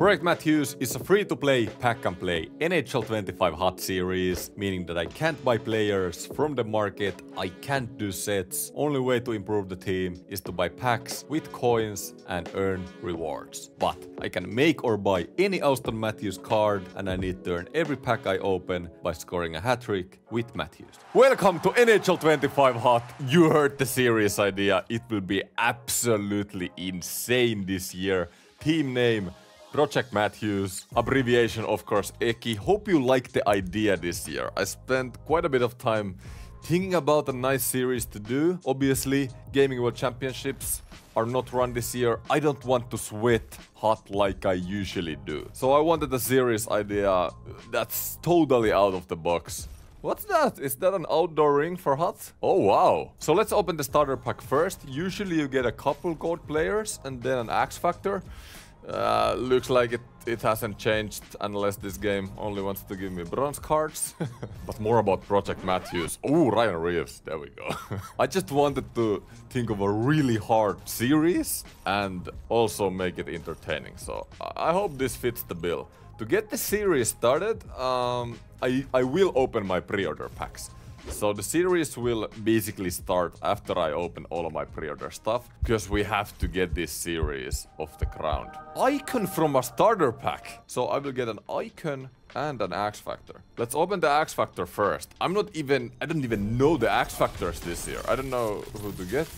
Project Matthews is a free-to-play, pack-and-play NHL 25 HUT series, meaning that I can't buy players from the market, I can't do sets. Only way to improve the team is to buy packs with coins and earn rewards. But I can make or buy any Auston Matthews card and I need to earn every pack I open by scoring a hat trick with Matthews. Welcome to NHL 25 HUT. You heard the series idea. It will be absolutely insane this year. Team name Project Matthews, abbreviation of course Eki. Hope you like the idea this year. I spent quite a bit of time thinking about a nice series to do. Obviously, Gaming World Championships are not run this year. I don't want to sweat HUT like I usually do. So I wanted a series idea that's totally out of the box. What's that? Is that an outdoor ring for HUT? Oh wow. So let's open the starter pack first. Usually you get a couple gold players and then an X Factor. Uh, looks like it, it hasn't changed unless this game only wants to give me bronze cards. but more about Project Matthews. Oh, Ryan Reaves. There we go. I just wanted to think of a really hard series and also make it entertaining. So I hope this fits the bill. To get the series started, um, I, I will open my pre-order packs. So the series will basically start after I open all of my pre-order stuff, because we have to get this series off the ground. Icon from a starter pack! So I will get an icon and an X Factor. Let's open the X Factor first. I'm not even, I don't even know the X Factors this year. I don't know who to get.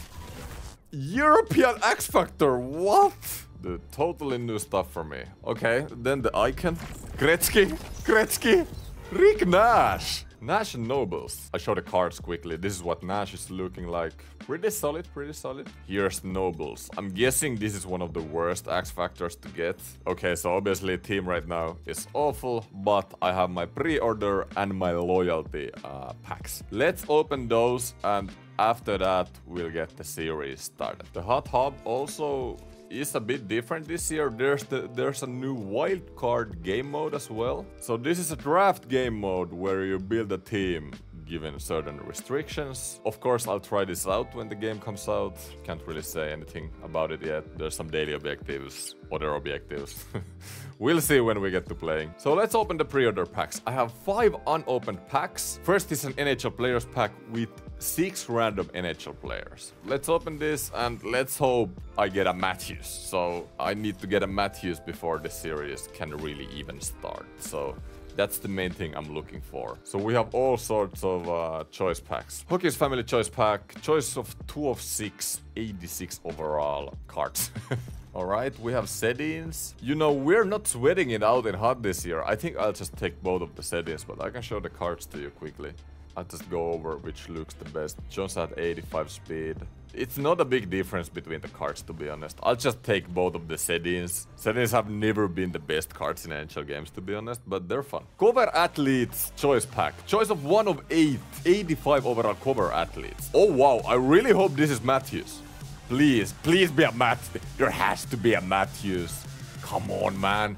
European X Factor, what? The totally new stuff for me. Okay, then the icon. Gretzky, Gretzky, Rick Nash. Nash and Nobles. I show the cards quickly. This is what Nash is looking like. Pretty solid, pretty solid. Here's Nobles. I'm guessing this is one of the worst X Factors to get. Okay, so obviously team right now is awful, but I have my pre-order and my loyalty uh, packs. Let's open those and after that we'll get the series started. The HUT Hub also is a bit different this year. There's the there's a new wild card game mode as well. So this is a draft game mode where you build a team given certain restrictions. Of course, I'll try this out when the game comes out. Can't really say anything about it yet. There's some daily objectives, other objectives. we'll see when we get to playing. So let's open the pre-order packs. I have five unopened packs. First is an NHL Players pack with six random NHL players. Let's open this and let's hope I get a Matthews. So I need to get a Matthews before the series can really even start. So that's the main thing I'm looking for. So we have all sorts of uh, choice packs. Hockey's family choice pack, choice of 2 of 6, 86 overall cards. Alright, we have Sedins. You know, we're not sweating it out in HUT this year. I think I'll just take both of the Sedins, but I can show the cards to you quickly. I'll just go over which looks the best. Jones had 85 speed. It's not a big difference between the cards, to be honest. I'll just take both of the Sedins. Sedins have never been the best cards in NHL games, to be honest, but they're fun. Cover Athletes Choice Pack. Choice of one of eight. 85 overall cover athletes. Oh, wow. I really hope this is Matthews. Please, please be a Matthews. There has to be a Matthews. Come on, man.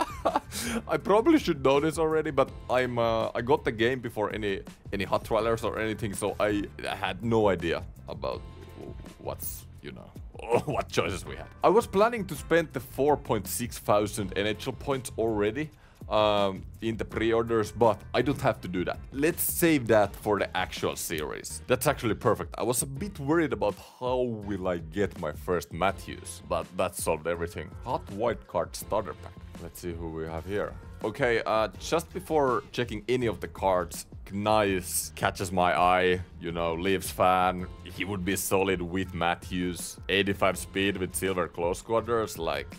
I probably should know this already, but I'm uh, I got the game before any any HUT trailers or anything, so I, I had no idea about what's you know what choices we had. I was planning to spend the 4.6 thousand NHL points already um, in the pre-orders, but I don't have to do that. Let's save that for the actual series. That's actually perfect. I was a bit worried about how will I get my first Matthews, but that solved everything. HUT white card starter pack. Let's see who we have here. Okay, uh, just before checking any of the cards, Knies catches my eye. You know, Leafs fan. He would be solid with Matthews. 85 speed with silver close quarters. Like,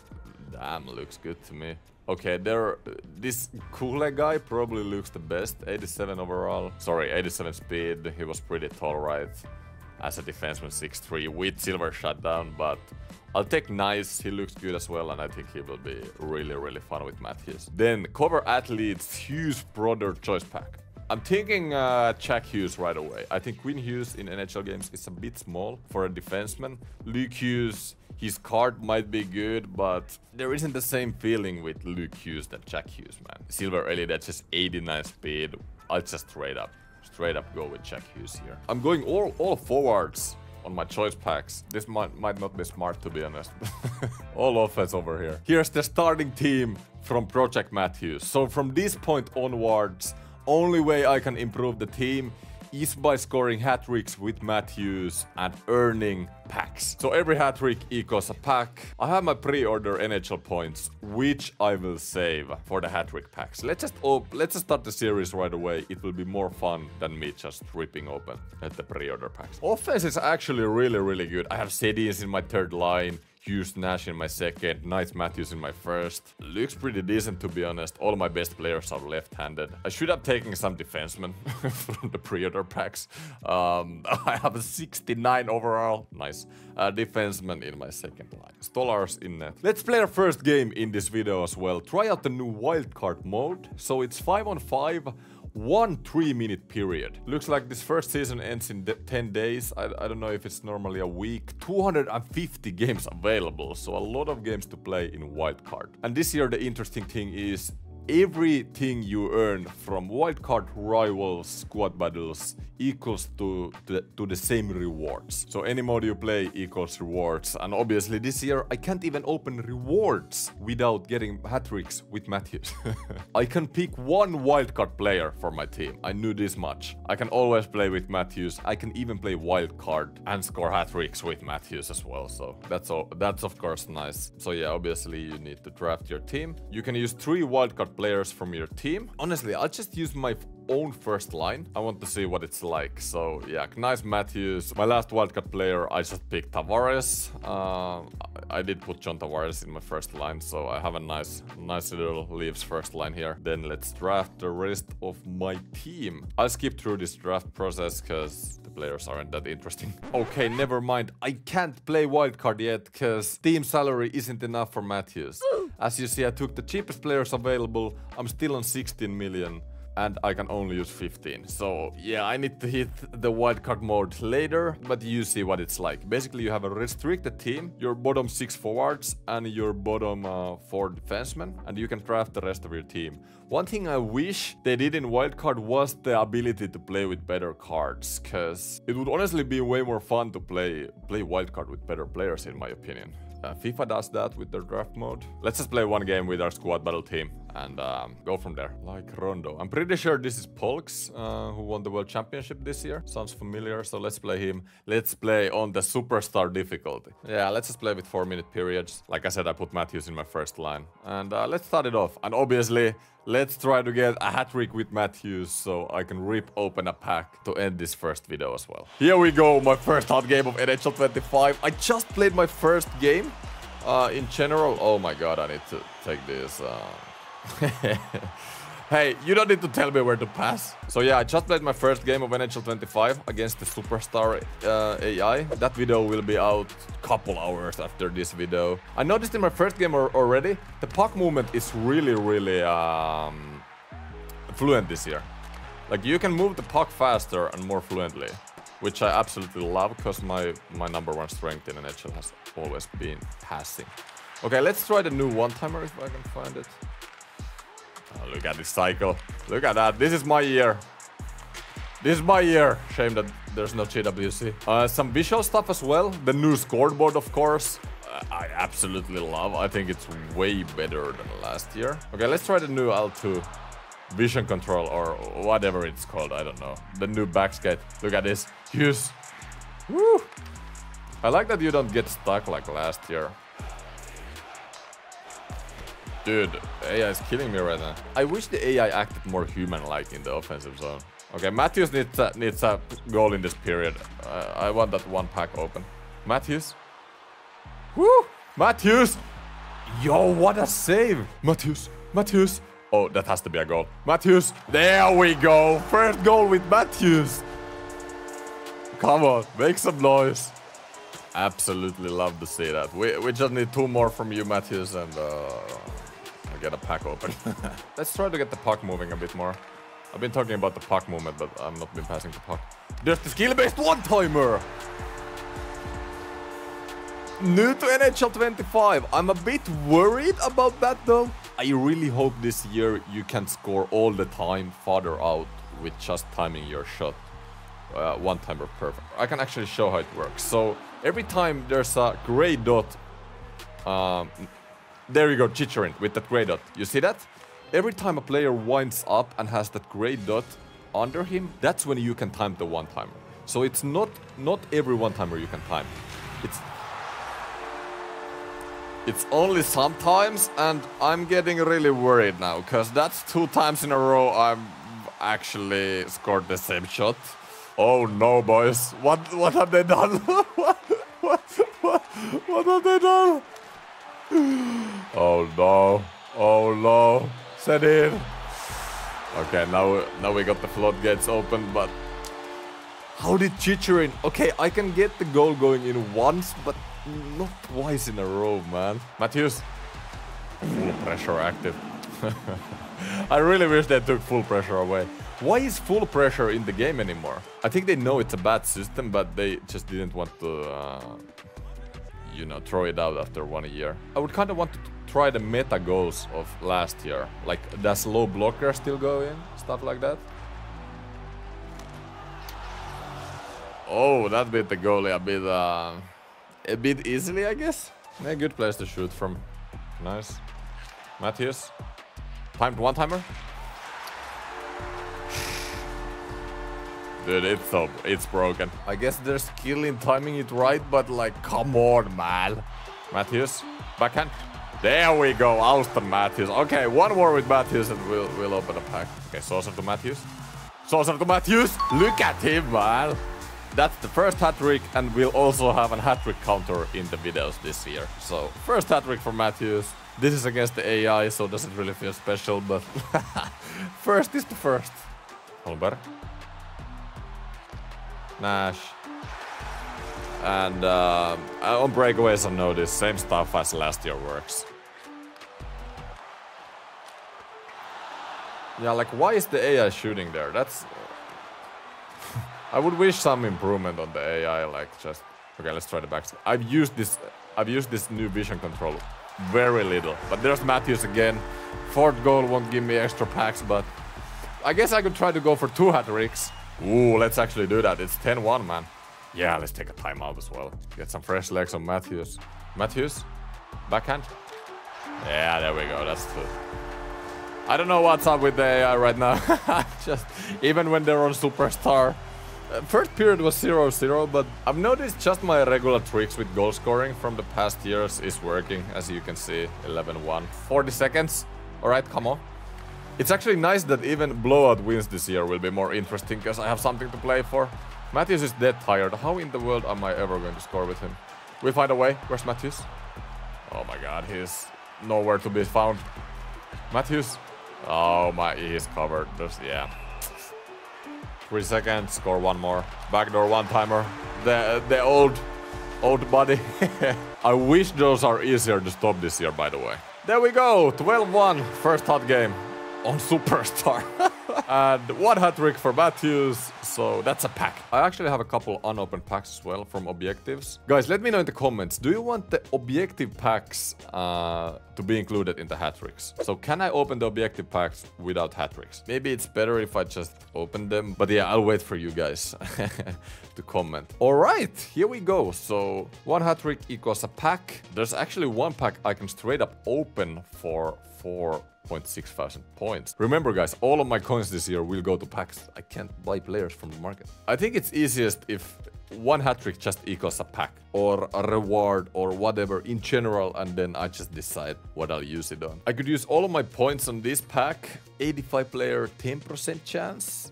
damn, looks good to me. Okay, there. This Kule guy probably looks the best. 87 overall. Sorry, 87 speed. He was pretty tall, right? As a defenseman, 6-3 with silver shutdown, but I'll take Knies, he looks good as well, and I think he will be really, really fun with Matthews. Then, cover athletes, Hughes brother choice pack. I'm thinking uh, Jack Hughes right away. I think Quinn Hughes in NHL games is a bit small for a defenseman. Luke Hughes, his card might be good, but there isn't the same feeling with Luke Hughes than Jack Hughes, man. Silver Elite, that's just 89 speed. I'll just trade up, straight up go with Jack Hughes here. I'm going all, all forwards on my choice packs. This might, might not be smart to be honest. All offense over here. Here's the starting team from Project Matthews. So from this point onwards, only way I can improve the team is by scoring hat tricks with Matthews and earning packs. So every hat trick equals a pack. I have my pre-order NHL points, which I will save for the hat trick packs. Let's just op let's just start the series right away. It will be more fun than me just ripping open at the pre-order packs. Offense is actually really, really good. I have Sedins in my third line. Hughes Nash in my second, Knies Matthews in my first. Looks pretty decent to be honest. All my best players are left-handed. I should have taken some defensemen from the pre-order packs. Um, I have a 69 overall. Nice. Uh, defenseman in my second line. Stolarz in net. Let's play our first game in this video as well. Try out the new wildcard mode. So it's 5 on 5 one three minute period. Looks like this first season ends in 10 days. I, I, don't know if it's normally a week. 250 games available, so a lot of games to play in wildcard. And this year the interesting thing is everything you earn from wildcard rival squad battles equals to, to, to, the same rewards. So any mode you play equals rewards. And obviously this year I can't even open rewards without getting hat tricks with Matthews. I can pick one wildcard player for my team. I knew this much. I can always play with Matthews. I can even play wildcard and score hat tricks with Matthews as well. So that's all, that's of course nice. So yeah, obviously you need to draft your team. You can use three wildcard players from your team. Honestly, I'll just use my own first line. I want to see what it's like. So yeah, nice Matthews. My last wildcard player, I just picked Tavares. Uh, I did put John Tavares in my first line, so I have a nice, nice little Leafs first line here. Then let's draft the rest of my team. I'll skip through this draft process because the players aren't that interesting. Okay, never mind. I can't play wildcard yet because team salary isn't enough for Matthews. As you see, I took the cheapest players available. I'm still on 16 million and I can only use 15. So yeah, I need to hit the wildcard mode later, but you see what it's like. Basically, you have a restricted team, your bottom six forwards and your bottom uh, four defensemen, and you can draft the rest of your team. One thing I wish they did in wildcard was the ability to play with better cards, cause it would honestly be way more fun to play play wildcard with better players in my opinion. Uh, FIFA does that with their draft mode. Let's just play one game with our squad battle team and um, go from there. Like Rondo. I'm pretty sure this is Polks, uh, who won the World Championship this year. Sounds familiar, so let's play him. Let's play on the Superstar difficulty. Yeah, let's just play with 4 minute periods. Like I said, I put Matthews in my first line. And uh, let's start it off. And obviously, let's try to get a hat-trick with Matthews so I can rip open a pack to end this first video as well. Here we go, my first HUT game of NHL 25. I just played my first game uh, in general. Oh my god, I need to take this. Uh... hey, you don't need to tell me where to pass. So yeah, I just played my first game of NHL 25 against the Superstar uh, AI. That video will be out a couple hours after this video. I noticed in my first game already, the puck movement is really, really um, fluent this year. Like you can move the puck faster and more fluently, which I absolutely love because my, my number one strength in NHL has always been passing. Okay, let's try the new one-timer if I can find it. Look at this cycle. Look at that. This is my year. This is my year. Shame that there's no GWC. Uh, some visual stuff as well. The new scoreboard, of course. Uh, I absolutely love. I think it's way better than last year. Okay, let's try the new L2 vision control or whatever it's called. I don't know. The new backskate. Look at this. Use. Woo! I like that you don't get stuck like last year. Dude, AI is killing me right now. I wish the AI acted more human-like in the offensive zone. Okay, Matthews needs a, needs a goal in this period. Uh, I want that one pack open. Matthews. Woo! Matthews! Yo, what a save! Matthews, Matthews. Oh, that has to be a goal. Matthews. There we go. First goal with Matthews. Come on, make some noise. Absolutely love to see that. We, we just need two more from you, Matthews, and uh, get a pack open. Let's try to get the puck moving a bit more. I've been talking about the puck movement, but I've not been passing the puck. There's the skill-based one-timer! New to NHL 25. I'm a bit worried about that though. I really hope this year you can score all the time farther out with just timing your shot. uh, one-timer perfect. I can actually show how it works. So every time there's a gray dot, um, there you go, Chicherin with that gray dot. You see that? Every time a player winds up and has that gray dot under him, that's when you can time the one-timer. So it's not not every one-timer you can time. It's it's only sometimes, and I'm getting really worried now, because that's two times in a row I've actually scored the same shot. Oh no, boys. What what have they done? what, what, what, what have they done? Oh no. Oh no. Set in. Okay, now now we got the floodgates open, but how did Chicherin? Okay, I can get the goal going in once, but not twice in a row, man. Matthews, full pressure active. I really wish they took full pressure away. Why is full pressure in the game anymore? I think they know it's a bad system, but they just didn't want to, uh, you know, throw it out after one year. I would kind of want to try the meta goals of last year. Like, does low blocker still go in? Stuff like that. Oh, that bit the goalie a bit, uh, a bit easily, I guess. Yeah, good place to shoot from. Nice. Matthews. Timed one-timer. Dude, it's so it's broken. I guess there's skill in timing it right, but like, come on, man. Matthews, backhand. There we go, Auston Matthews. Okay, one more with Matthews and we'll, we'll open a pack. Okay, saucer to Matthews. Saucer to Matthews. Look at him, man. That's the first hat trick, and we'll also have a hat trick counter in the videos this year. So, first hat trick for Matthews. This is against the AI, so doesn't really feel special, but first is the first. Holmberg. Nash. And uh, on breakaways I noticed same stuff as last year works. Yeah, like why is the AI shooting there? That's... I would wish some improvement on the AI, like just... Okay, let's try the back. I've used this... I've used this new vision control very little. But there's Matthews again. Fourth goal won't give me extra packs, but... I guess I could try to go for two hat tricks. Ooh, let's actually do that. It's 10-1, man. Yeah, let's take a timeout as well. Get some fresh legs on Matthews. Matthews? Backhand? Yeah, there we go. That's good. I don't know what's up with the AI right now. Just, even when they're on Superstar. Uh, first period was 0-0, but I've noticed just my regular tricks with goal scoring from the past years is working, as you can see, 11-1. 40 seconds. Alright, come on. It's actually nice that even blowout wins this year will be more interesting because I have something to play for. Matthews is dead tired. How in the world am I ever going to score with him? We'll find a way. Where's Matthews? Oh my god, he's nowhere to be found. Matthews? Oh my, he's covered. There's, yeah. Three seconds, score one more. Backdoor one-timer. The, the old, old buddy. I wish those are easier to stop this year, by the way. There we go, 12-1, first HUT game on Superstar. and one hat trick for Matthews, so that's a pack. I actually have a couple unopened packs as well from objectives. Guys, let me know in the comments, do you want the objective packs uh, to be included in the hat tricks? So can I open the objective packs without hat tricks? Maybe it's better if I just open them, but yeah, I'll wait for you guys to comment. All right, here we go. So one hat trick equals a pack. There's actually one pack I can straight up open for four. Point six thousand points. Remember guys, all of my coins this year will go to packs. I can't buy players from the market. I think it's easiest if one hat trick just equals a pack or a reward or whatever in general and then I just decide what I'll use it on. I could use all of my points on this pack, 85 player 10% chance,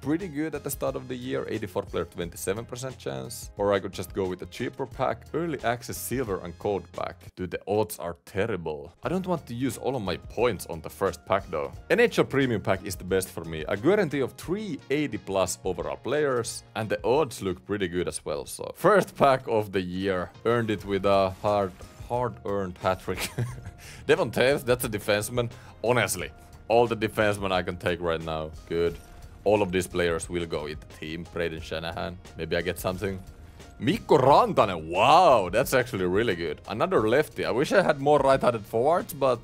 pretty good at the start of the year, 84 player 27% chance. Or I could just go with a cheaper pack, early access silver and gold pack. Dude, the odds are terrible. I don't want to use all of my points on the first pack though. NHL Premium pack is the best for me. A guarantee of 380 plus overall players and the odds look pretty good as well. So first pack of the year, earned it with a hard hard-earned hat trick. Devon Toews, that's a defenseman. Honestly, all the defensemen I can take right now. Good all of these players will go in the team. Brendan Shanahan, maybe I get something. Mikko Rantanen, wow, that's actually really good. Another lefty. I wish I had more right-handed forwards, but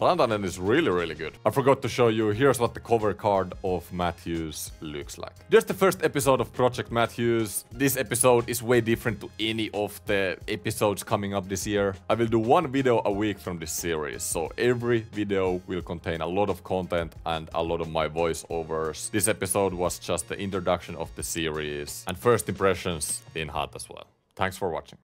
Rantanen is really, really good. I forgot to show you, here's what the cover card of Matthews looks like. Just the first episode of Project Matthews. This episode is way different to any of the episodes coming up this year. I will do one video a week from this series, so every video will contain a lot of content and a lot of my voiceovers. This episode was just the introduction of the series and first impressions in HUT as well. Thanks for watching.